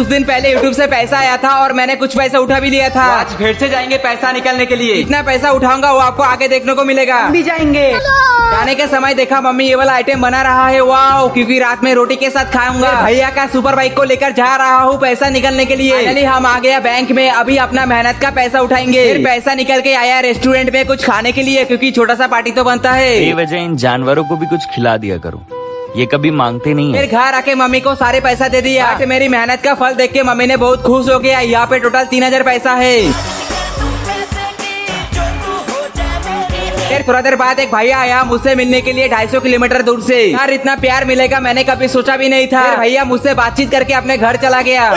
कुछ दिन पहले यूट्यूब से पैसा आया था और मैंने कुछ पैसा उठा भी लिया था। आज फिर से जाएँगे पैसा निकलने के लिए। इतना पैसा उठाऊँगा वो आपको आगे देखने को मिलेगा। भी जाएँगे। जाने के समय देखा मम्मी ये वाला आइटम बना रहा है वाह क्योंकि रात में रोटी के साथ खाऊँगा। भैया का सुपर बाइक को लेकर जा रहा हूँ पैसा निकलने के लिए। हम आ गया बैंक में अभी अपना मेहनत का पैसा उठाएँगे। फिर पैसा निकल के आया रेस्टोरेंट में कुछ खाने के लिए क्योंकि छोटा सा पार्टी तो बनता है। बेवजह इन जानवरों को भी कुछ खिला दिया करो। ये कभी मांगते नहीं है। फिर घर आके मम्मी को सारे पैसा दे दिया। बट मेरी मेहनत का फल देख के मम्मी ने बहुत खुश हो गया। यहाँ पे टोटल तीन हज़ार पैसा है। फिर थोड़ा देर बाद एक भैया आया मुझसे मिलने के लिए 250 किलोमीटर दूर से। यार, इतना प्यार मिलेगा, मैंने कभी सोचा भी नहीं था। भैया मुझसे बातचीत करके अपने घर चला गया।